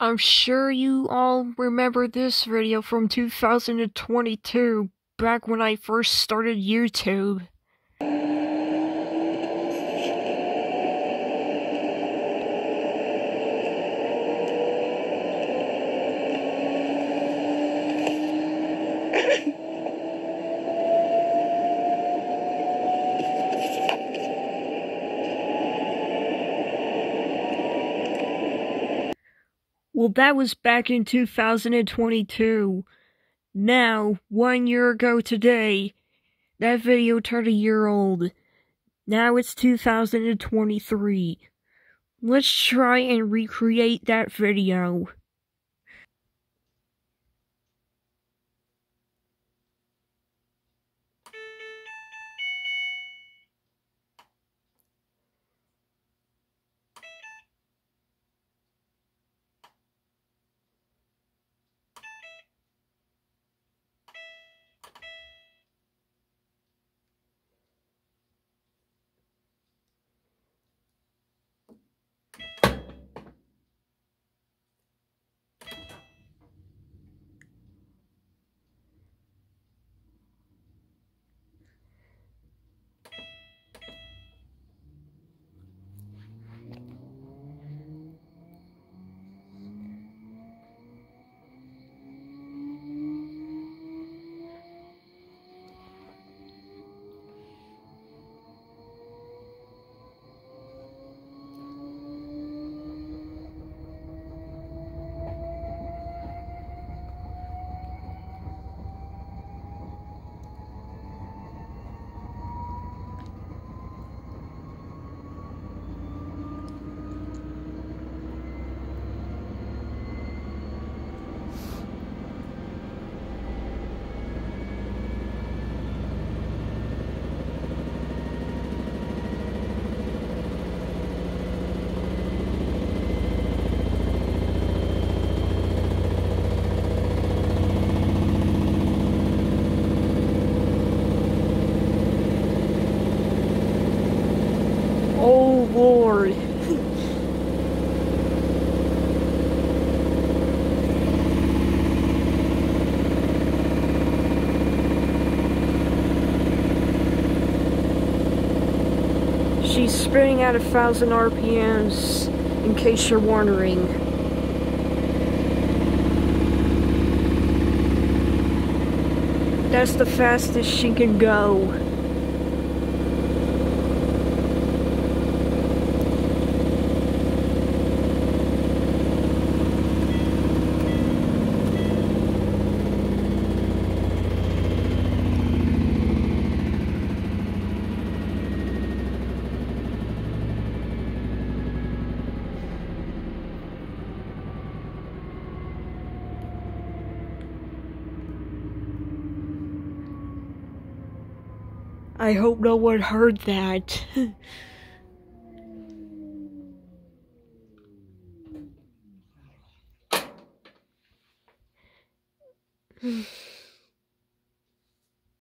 I'm sure you all remember this video from 2022, back when I first started YouTube. Well, that was back in 2022. Now, one year ago today, that video turned a year old. Now it's 2023. Let's try and recreate that video. She's spinning at a thousand RPMs, in case you're wondering. That's the fastest she can go. I hope no one heard that.